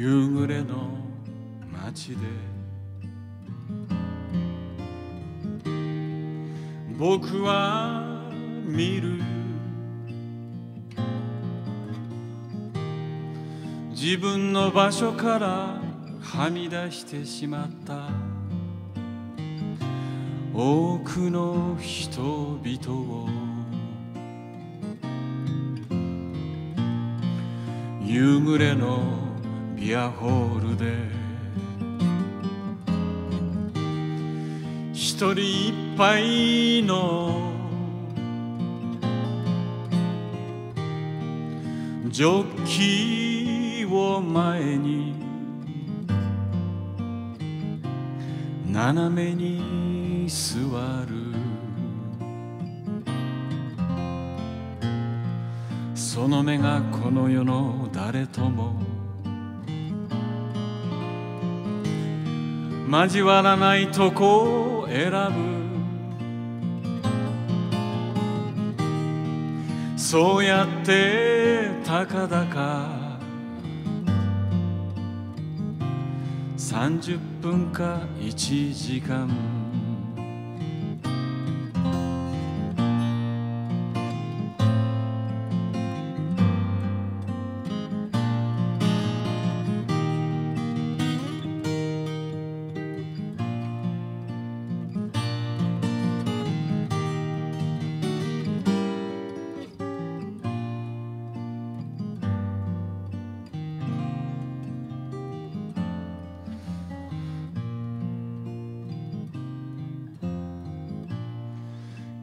夕暮れの街で。僕は見る。自分の場所からはみ出してしまった。多くの人々を。夕暮れのビアホールで。一人いっぱいの。ジョッキーを前に。斜めに座る。その目がこの世の誰とも。交わらないとこを選ぶ。そうやってたかだか30分か1時間。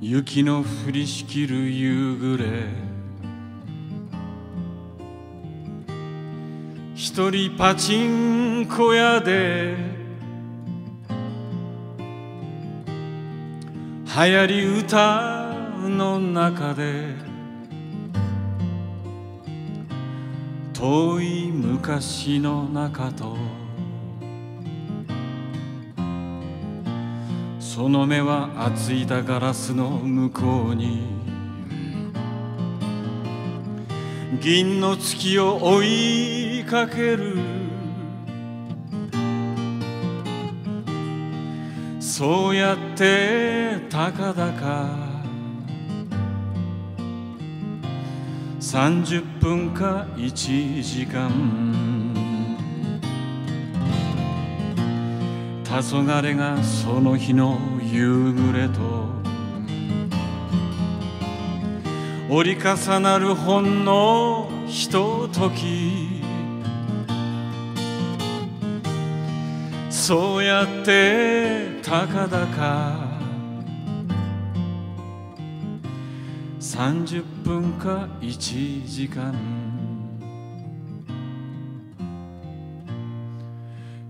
雪の降りしきる夕暮れ。一人パチンコ屋で流行り歌の中で遠い昔の中とその目は熱いたガラスの向こうに。銀の月を追いかける。そうやってたかだか30分か1時間。黄昏がその日の夕暮れと。折り重なるほんのひととき。そうやってたかだか30分か1時間。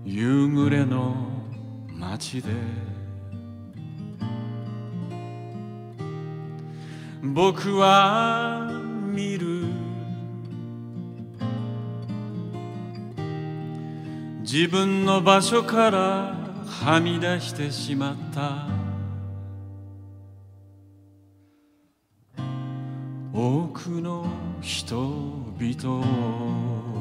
夕暮れの街で僕は見る自分の場所からはみ出してしまった多くの人々を